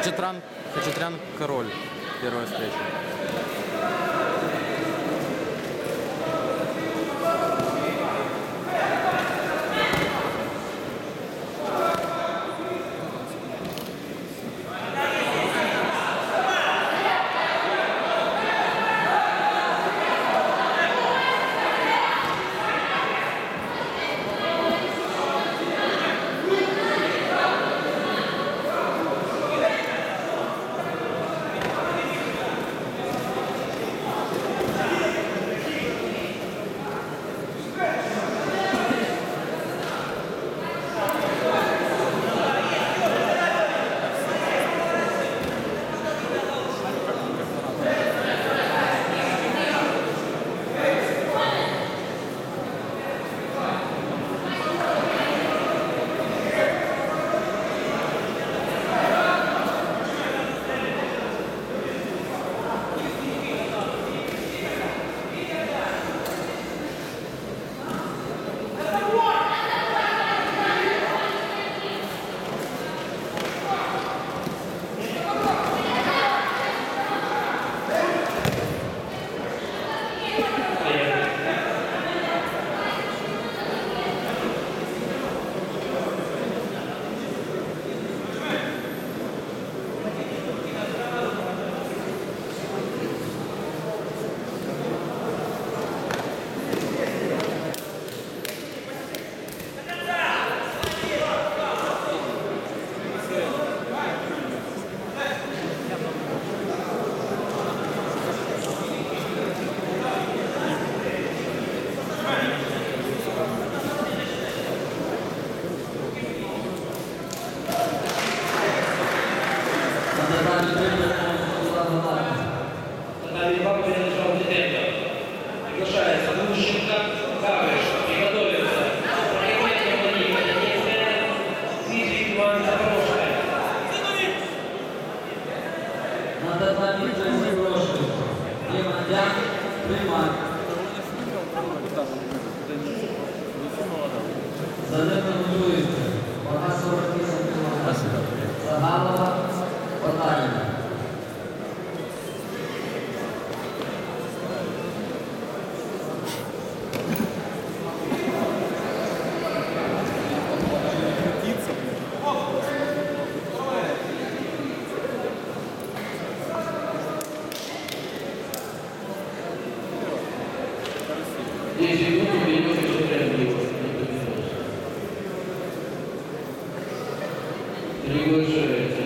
Хачатрян, Хачатрян король. Первая встреча. Ивановна лежал детектор. Приглашается Лущенко, Кавыш, приготовиться. Проявление Владимира Денисовна, Сизик Иван Запорожская. На татамі вже запрошую. Євандян, приймай. За rigorosamente